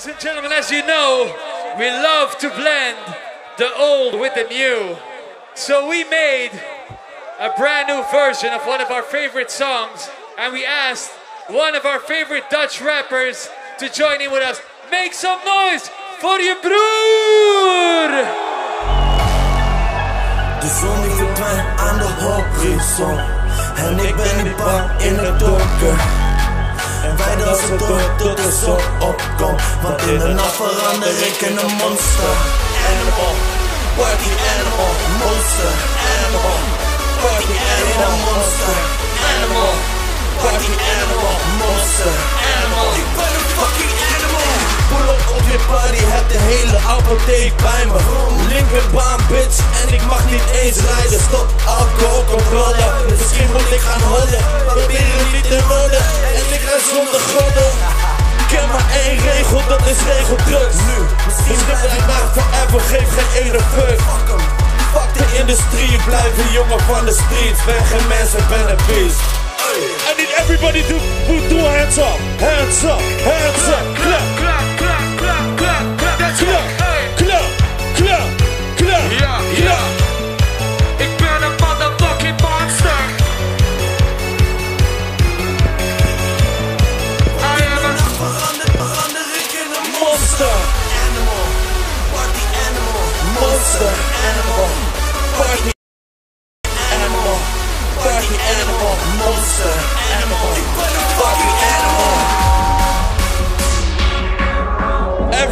Ladies and gentlemen, as you know, we love to blend the old with the new. So we made a brand new version of one of our favorite songs, and we asked one of our favorite Dutch rappers to join in with us. Make some noise for je broer! De zon die verdwijnt aan de horizon En ik ben niet bang in het donker En wij dansen door tot de zon opkomt Want in de nacht verander ik in een monster. Animal, party animal, monster. Animal, party animal, monster. Animal, party animal, monster. Animal. Ik ben een fucking animal. Pull up op je party, heb de hele apotheek bij me. Linkerbaan bitch, en ik mag niet eens rijden. Stop alcoholcontrole, misschien moet ik gaan hollen drugs. Nu, misschien blijf maar forever, geef geen ene fuck Fuck. de industrie, blijf een jongen van de streets. Ben geen mensen, ben een I need everybody to put two hands up, hands up, hands up,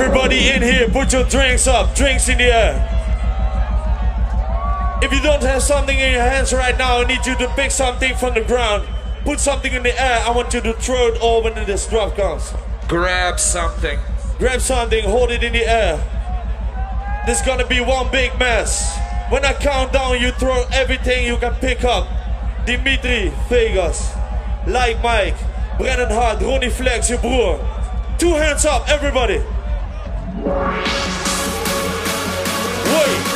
Everybody in here, put your drinks up, drinks in the air. If you don't have something in your hands right now, I need you to pick something from the ground. Put something in the air. I want you to throw it all when this drop comes. grab something. Grab something, hold it in the air. There's gonna be one big mess. When I count down, you throw everything you can pick up. Dimitri, Vegas, Like Mike, Brennan Heart, Ronnie Flex, Je Broer. Two hands up, everybody. Wait,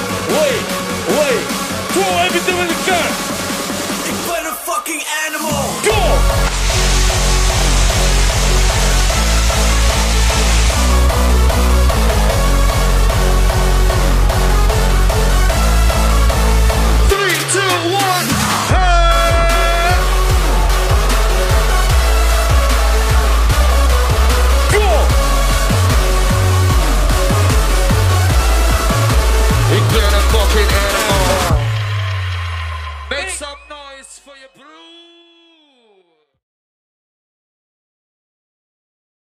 You brud.